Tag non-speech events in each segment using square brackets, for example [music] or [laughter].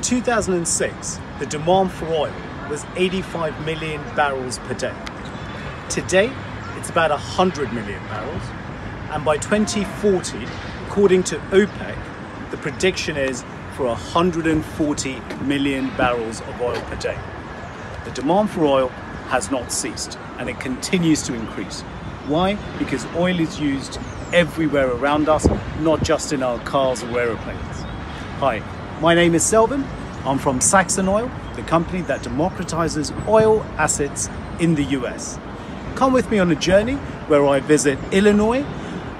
In 2006, the demand for oil was 85 million barrels per day. Today, it's about 100 million barrels, and by 2040, according to OPEC, the prediction is for 140 million barrels of oil per day. The demand for oil has not ceased and it continues to increase. Why? Because oil is used everywhere around us, not just in our cars or aeroplanes. Hi, my name is Selvin. I'm from Saxon Oil, the company that democratizes oil assets in the US. Come with me on a journey where I visit Illinois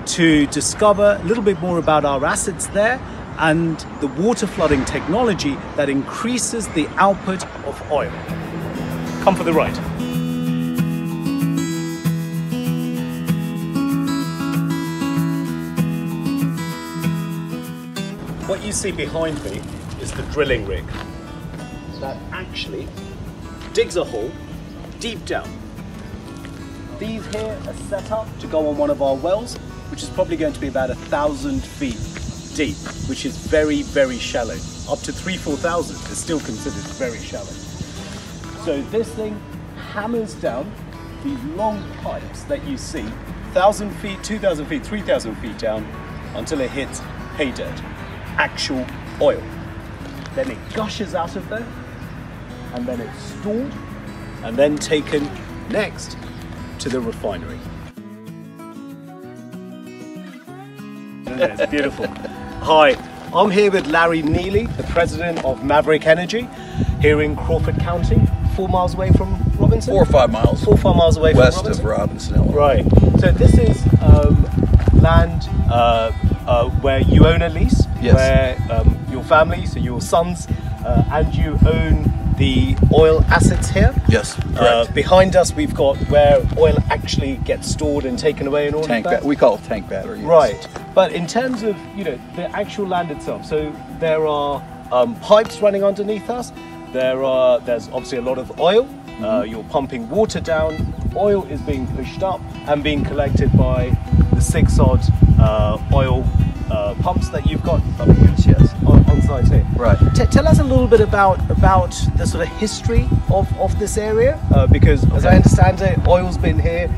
to discover a little bit more about our assets there and the water flooding technology that increases the output of oil. Come for the ride. You see behind me is the drilling rig that actually digs a hole deep down. These here are set up to go on one of our wells, which is probably going to be about a thousand feet deep, which is very, very shallow. Up to three, 4,000 is still considered very shallow. So this thing hammers down these long pipes that you see, 1,000 feet, 2,000 feet, 3,000 feet down until it hits pay dirt, actual oil. Then it gushes out of there and then it's stored and then taken next to the refinery. [laughs] It's beautiful. Hi, I'm here with Larry Neely, the president of Maverick Energy, here in Crawford County, four miles away from Robinson. Four or five miles. Four or five miles away west from Robinson. West of Robinson, Illinois. Right. So this is um, land uh, uh, where you own a lease, Yes. where um, your family, so your sons, uh, and you own the oil assets here. Yes, Uh, behind us, we've got where oil actually gets stored and taken away and all tank that. ba- we call it tank battery. yes. Right. But in terms of you know the actual land itself, so there are um, pipes running underneath us. There are there's obviously a lot of oil. Uh, you're pumping water down. Oil is being pushed up and being collected by the six odd uh, oil uh, pumps that you've got Pumping units, yes. on, on site here. Right. T- tell us a little bit about about the sort of history of, of this area, uh, because as I understand it, oil's been here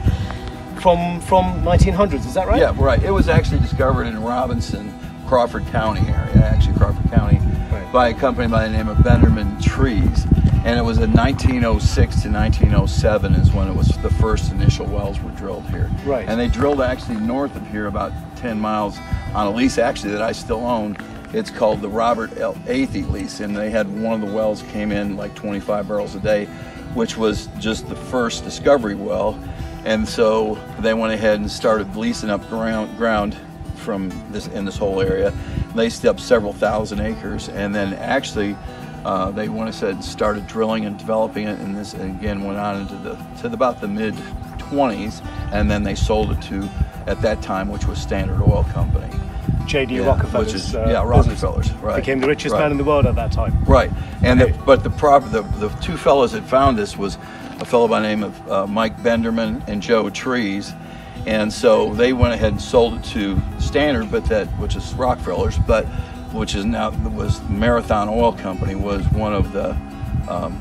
from from 1900s. Is that right? Yeah, right. It was actually discovered in Robinson, Crawford County area, actually Crawford County, Right. by a company by the name of Benedum Trees. And it was in 1906 to 1907 is when it was the first initial wells were drilled here. Right. And they drilled actually north of here about 10 miles on a lease actually that I still own. It's called the Robert L. Athey lease, and they had one of the wells came in like 25 barrels a day, which was just the first discovery well. And so they went ahead and started leasing up ground, ground from this in this whole area. Laced up several thousand acres, and then actually uh, they went ahead and started drilling and developing it. And this again went on into the to the, about the mid 20s, and then they sold it to at that time, which was Standard Oil Company. J.D. Yeah, Rockefeller's. which is uh, yeah. Rockefellers, right? Became the richest right. man in the world at that time. Right, and Okay. the, but the prop the, the two fellows that found this was a fellow by the name of uh, Mike Benedum and Joe Trees, and so they went ahead and sold it to Standard, but that which is Rockefellers, but which is now was Marathon Oil Company was one of the um,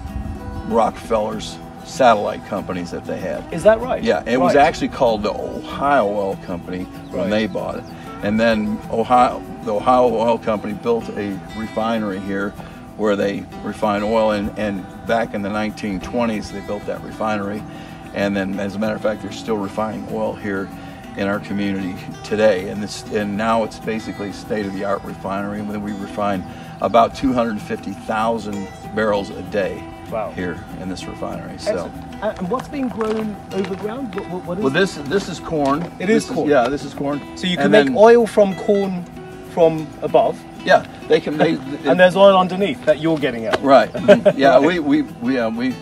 Rockefellers satellite companies that they had. Is that right? Yeah, it was actually called the Ohio Oil Company when Right. they bought it. And then Ohio, the Ohio Oil Company built a refinery here where they refine oil. And, and back in the 1920s, they built that refinery. And then, as a matter of fact, they're still refining oil here in our community today. And, this, and now it's basically state-of-the-art refinery. And we refine about 250,000 barrels a day Wow. here in this refinery. So. Excellent. And and what's being grown overground? What, what, what is Well, this this is corn. It This is corn. yeah, this is corn. So you can And make then- oil from corn from above, Yeah, they can. They [laughs] and there's oil underneath that you're getting out. right. [laughs] Yeah, Right. we we we uh, we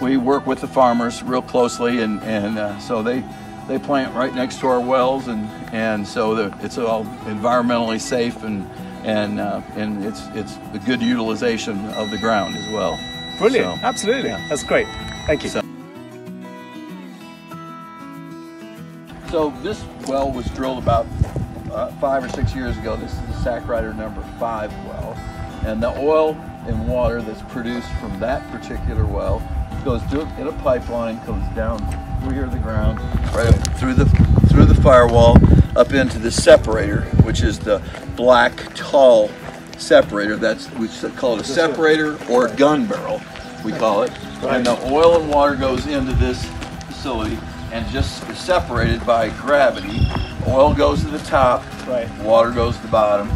we work with the farmers real closely, and and uh, so they they plant right next to our wells, and and so the, it's all environmentally safe, and and uh, and it's it's a good utilization of the ground as well. Brilliant. So, Absolutely. yeah. That's great. Thank you. So- So this well was drilled about uh, five or six years ago. This is the Sack Rider number five well, and the oil and water that's produced from that particular well goes to in a pipeline, comes down through here to the ground, right up through the through the firewall, up into the separator, which is the black tall separator. That's we call it a separator or a gun barrel, we call it. And the oil and water goes into this facility and just is separated by gravity. Oil goes to the top, Right. water goes to the bottom.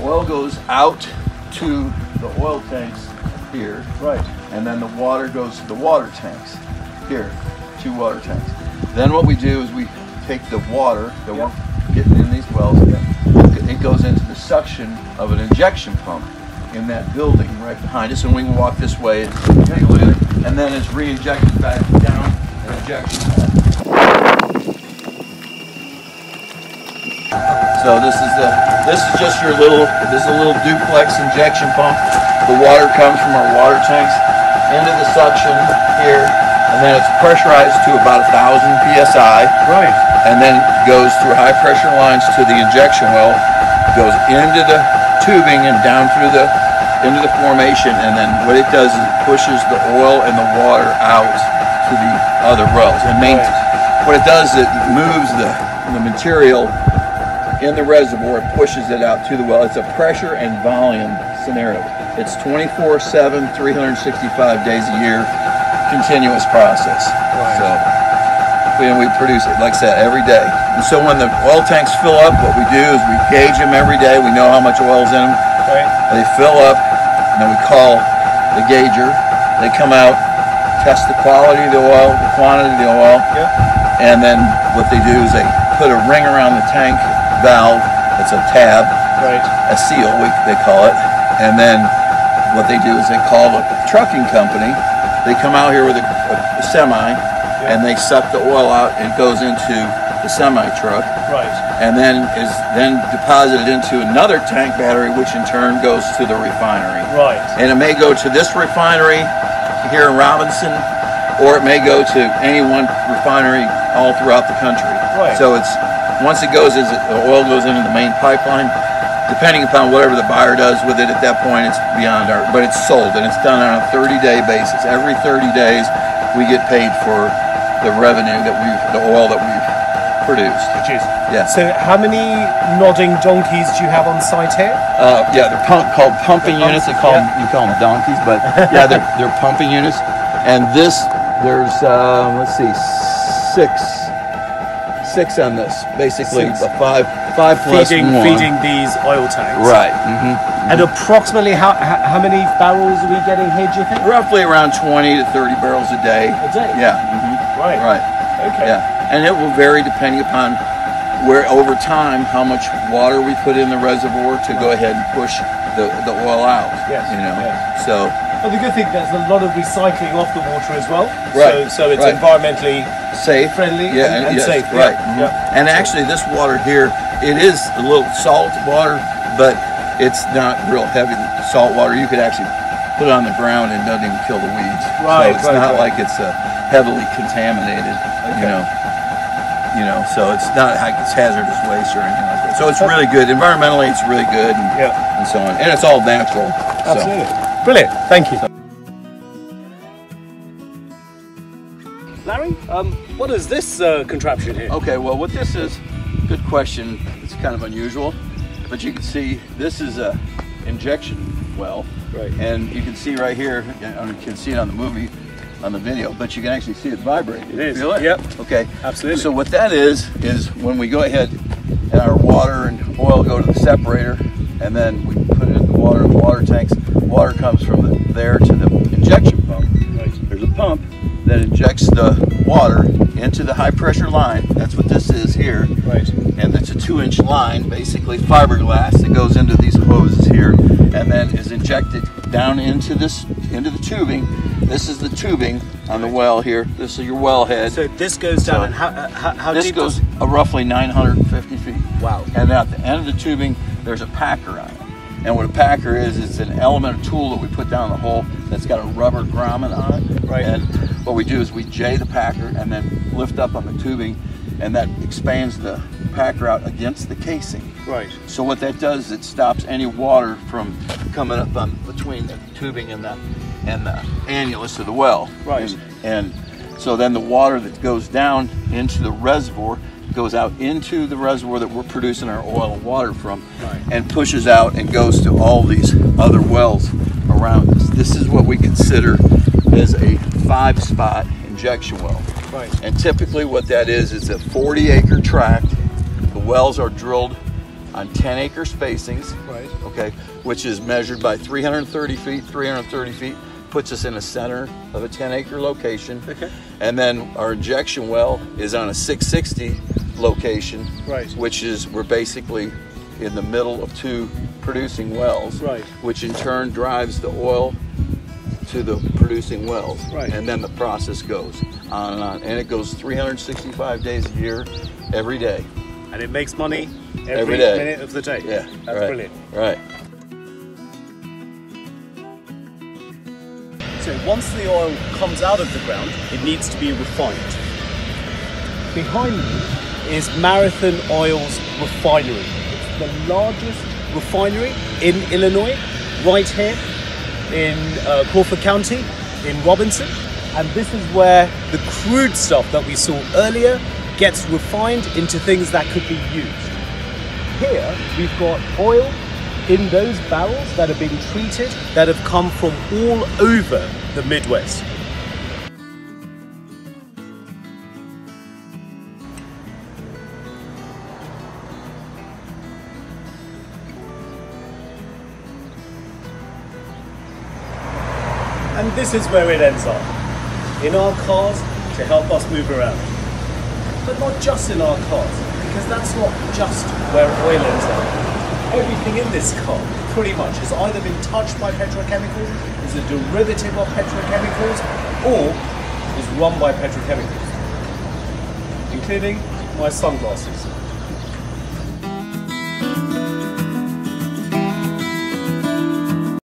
Oil goes out to the oil tanks here, Right. and then the water goes to the water tanks here, two water tanks. Then what we do is we take the water that we're getting in these wells, it goes into the suction of an injection pump in that building right behind us, and we can walk this way and take a look at it, and then it's re-injected back down an injection pump. So this is the this is just your little this is a little duplex injection pump. The water comes from our water tanks into the suction here, and then it's pressurized to about a thousand psi, Right. and then goes through high pressure lines to the injection well, goes into the tubing and down through the into the formation, and then what it does is it pushes the oil and the water out to the other wells. And main, what it does is it moves the the material in the reservoir, it pushes it out to the well. It's a pressure and volume scenario. It's 24 7, 365 days a year, continuous process. Right. So and we produce it, like I said, every day. And so when the oil tanks fill up, what we do is we gauge them every day. We know how much oil's in them. Right. They fill up, and then we call the gauger. They come out, test the quality of the oil, the quantity of the oil, Yeah. and then what they do is they put a ring around the tank valve. It's a tab, Right. a seal, we, they call it. And then what they do is they call the trucking company. They come out here with a, a semi, and they suck the oil out. It goes into the semi truck, Right. and then is then deposited into another tank battery, which in turn goes to the refinery. Right. And it may go to this refinery here in Robinson, or it may go to any one refinery all throughout the country. Right. So it's once it goes, as the oil goes into the main pipeline. Depending upon whatever the buyer does with it at that point, it's beyond our. But it's sold and it's done on a 30-day basis. Every 30 days, we get paid for the revenue that we, the oil that we've produced. Which is. Yeah. So how many nodding donkeys do you have on site here? Uh, yeah, they're pump, called pumping They're units. They pumps, call yeah. them, you call them donkeys, but yeah, they're, they're pumping units. And this, there's, um, let's see, six, six on this. Basically, Six. a five, five plus feeding one. feeding these oil tanks. Right. hmm And approximately how how how many barrels are we getting here? Do you think? Roughly around 20 to 30 barrels a day. A day? Yeah. hmm Right. Right. Okay. Yeah, and it will vary depending upon where over time how much water we put in the reservoir to go ahead and push the, the oil out. Yes, You know, yes. so Well, the good thing there's a lot of recycling off the water as well. Right, So so it's right. environmentally safe, Friendly yeah, and- and yes, safe, yeah, right? mhm. yeah. And actually, this water here, it is a little salt water, but it's not real heavy salt water. You could actually put it on the ground and it doesn't even kill the weeds. Right, So it's right, not right. like it's uh, heavily contaminated. Okay. You know. You know, so it's not like it's hazardous waste or anything like that. So it's really good. Environmentally, it's really good, and, Yeah. and so on. And it's all natural. so. Absolutely. Brilliant. Thank you. Larry, um, what is this uh, contraption here? Okay, well, what this is, good question. It's kind of unusual, but you can see this is a injection well, Right. and you can see right here. and You can see it on the movie, on the video, but you can actually see it vibrate. It is, Feel it? yep. Okay. Absolutely. So what that is is when we go ahead and our water and oil go to the separator, and then we put it in the water in the water tanks. Water comes from the, there to the injection pump. Right. There's a pump that injects the water into the high pressure line. That's what this is here. Right. And it's a two inch line, basically fiberglass that goes into these hoses here and then is injected down into this into the tubing. This is the tubing on the well here. This is your well head. So this goes down, So- and how, uh, how, how this deep goes does- uh, roughly 950 feet. Wow. And at the end of the tubing, there's a packer on it. And what a packer is, it's an element or tool that we put down the hole that's got a rubber grommet on it. Right. And what we do is we J the packer and then lift up on the tubing and that expands the packer out against the casing. Right. So what that does, is it stops any water from coming up on between the tubing and the and the annulus of the well. Right. And, and so then the water that goes down into the reservoir goes out into the reservoir that we're producing our oil and water from Right. and pushes out and goes to all these other wells around us. This is what we consider as a five spot injection well. Right. And typically what that is, is a 40 acre tract. The wells are drilled on 10 acre spacings, Right. okay, which is measured by 330 feet, 330 feet, puts us in the center of a 10 acre location. Okay. And then our injection well is on a 660 location, Right. which is, we're basically in the middle of two producing wells, Right. which in turn drives the oil to the producing wells. Right. And then the process goes on and on. And it goes 365 days a year, every day. And it makes money every, minute of the day. Yeah. That's right. brilliant. Right. So once the oil comes out of the ground, it needs to be refined. Behind me is Marathon Oil's refinery. It's the largest refinery in Illinois, right here in uh, Crawford County, in Robinson. And this is where the crude stuff that we saw earlier gets refined into things that could be used. Here we've got oil in those barrels that have been treated that have come from all over the Midwest. And this is where it ends up. In our cars to help us move around. But not just in our cars, because that's not just where oil ends up. Everything in this car, pretty much, has either been touched by petrochemicals, is a derivative of petrochemicals, or is run by petrochemicals, including my sunglasses.